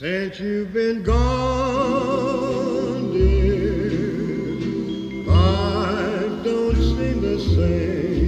Since you've been gone, dear, I don't seem the same.